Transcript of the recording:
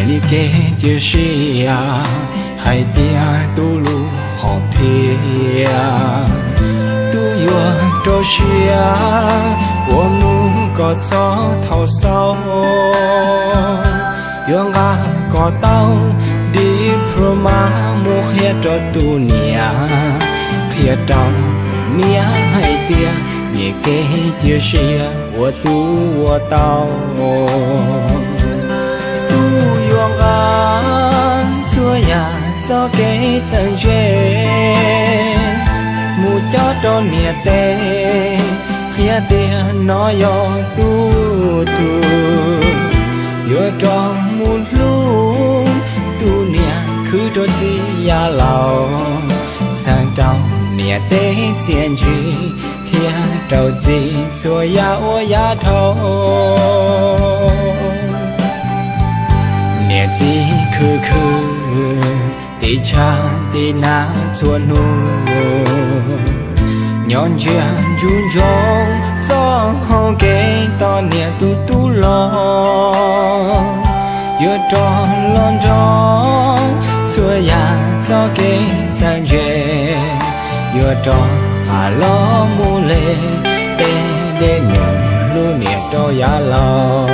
nhẹ li kê chia sẻ hai tia tu lu họ phía tu yo cho sẻ của mu có gió thâu sâu. Yo nga có tao đi pro ma mu khía cho tu nia khía trong nia hai tia nhẹ kê chia sẻ của tu của tao tu nhà gió cho chân duyên mù cho cho mẹ tê, khía tia nó yo tu tu. Yo cho mù lu tu nhà cứ cho chi ya lao sang trong mẹ tê chiến truy thiên trâu chi cho ya ô ya thâu tí cha tí na chua nu nhon chia run rong cho hong kê to nia tu tu lo yo cho lon rong chua ya cho kê sang duyên yo cho hà lo mu lê đê đê nhung lu niệm cho ya lo